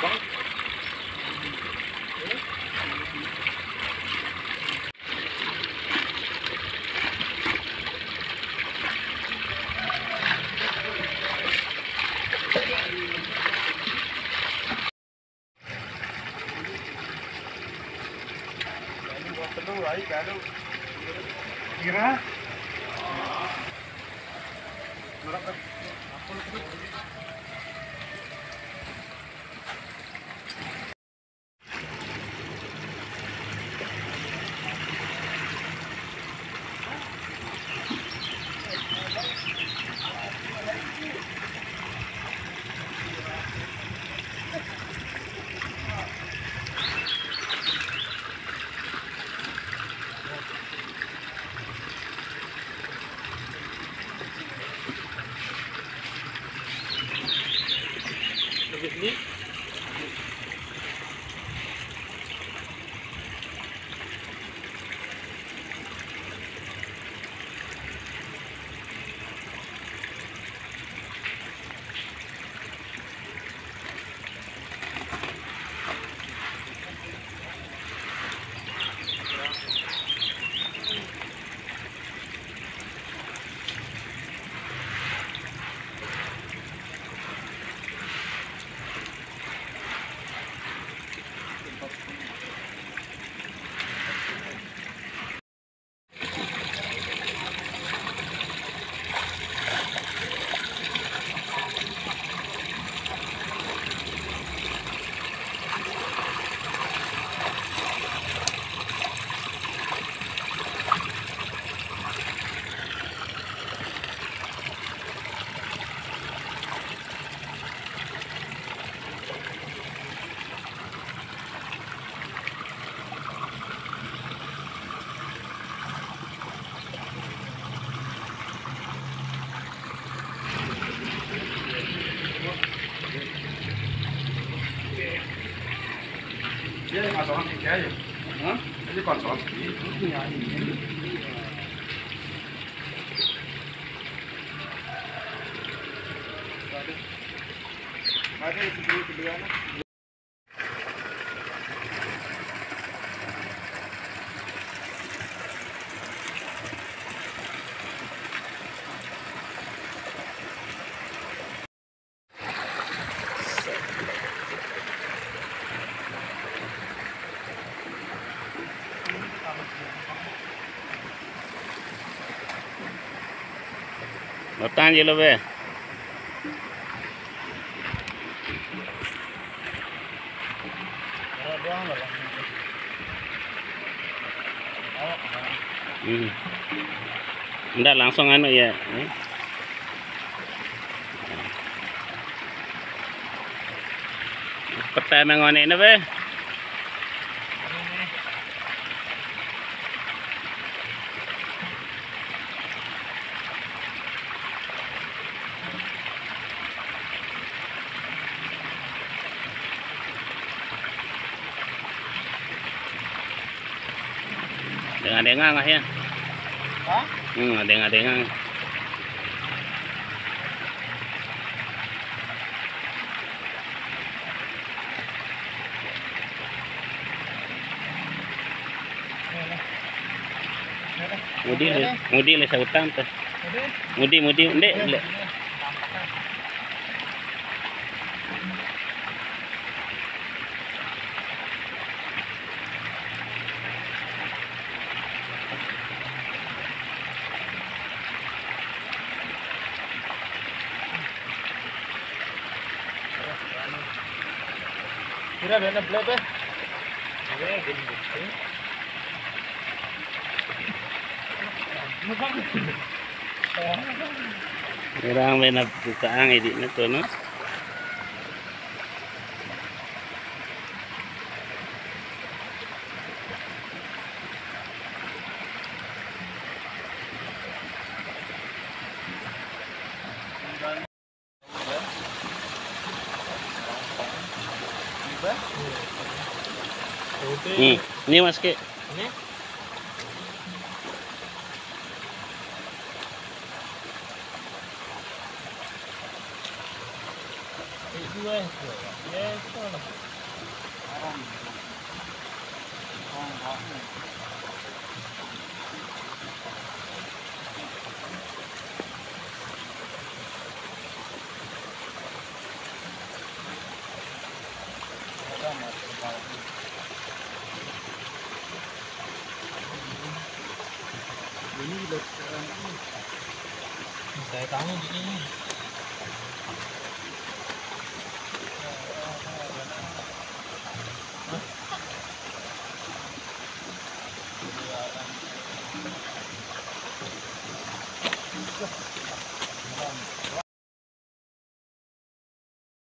bang Terlalu baik, kalau kira, mereka जितनी Mas é casal que eu né? Ele é casal que Mas é esse né? tan மத்தாஞ்சிலவே Ừ. Đã anh bắt tay ya. Pertama này nữa weh. adengang ah ya. Hah? Hmm, adeng-adengang. Mudi, mudi le sa utam Mudi, Mudi, mudi, ndek. Kira benar blep ya? Gue gendut. Mukhang. Orang benar bukaan ini tuh, no? ini mas ini dua 咱们的。